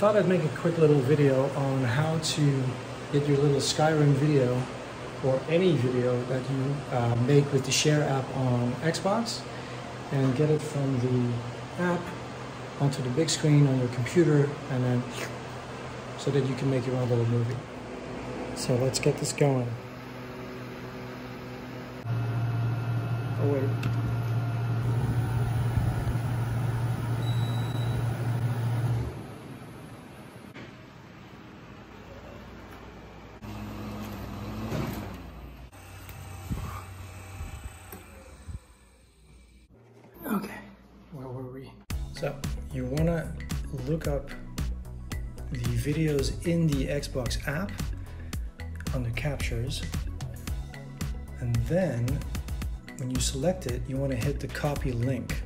thought I'd make a quick little video on how to get your little Skyrim video or any video that you uh, make with the Share app on Xbox and get it from the app onto the big screen on your computer and then so that you can make your own little movie. So let's get this going. So you wanna look up the videos in the Xbox app under captures and then when you select it you want to hit the copy link.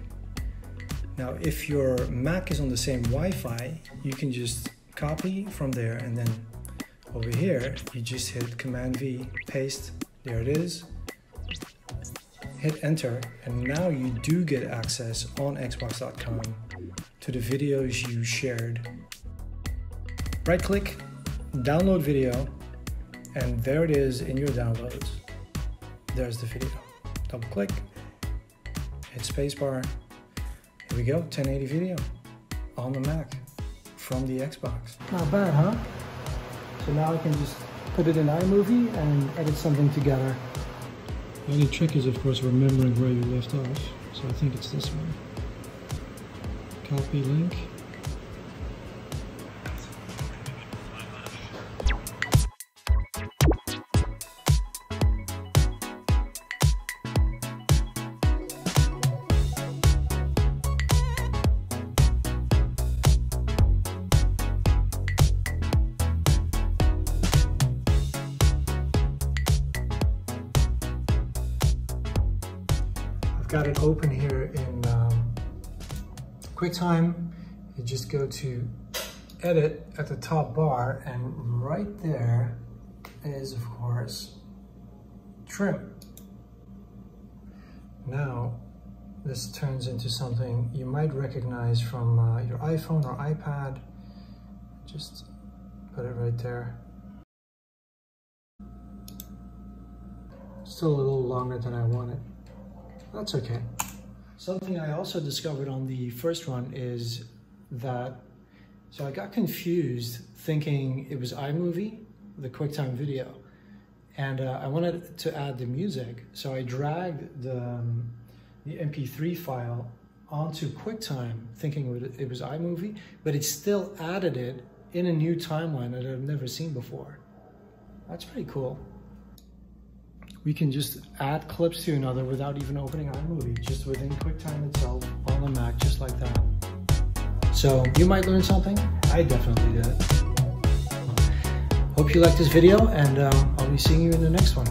Now if your Mac is on the same Wi-Fi you can just copy from there and then over here you just hit command V paste there it is hit enter and now you do get access on xbox.com to the videos you shared. Right click download video and there it is in your downloads. There's the video. Double click hit spacebar. Here we go 1080 video on the mac from the xbox. Not bad huh? So now i can just put it in imovie and edit something together the only trick is of course remembering where you left off. So i think it's this one. Copy link I've got it open here in um, QuickTime. You just go to edit at the top bar and right there is of course trim. Now this turns into something you might recognize from uh, your iPhone or iPad. Just put it right there. Still a little longer than I wanted. That's okay. Something I also discovered on the first run is that, so I got confused thinking it was iMovie, the QuickTime video, and uh, I wanted to add the music. So I dragged the, um, the MP3 file onto QuickTime thinking it was iMovie, but it still added it in a new timeline that I've never seen before. That's pretty cool we can just add clips to another without even opening iMovie, just within QuickTime itself on the Mac, just like that. So you might learn something. I definitely did. Hope you liked this video, and uh, I'll be seeing you in the next one.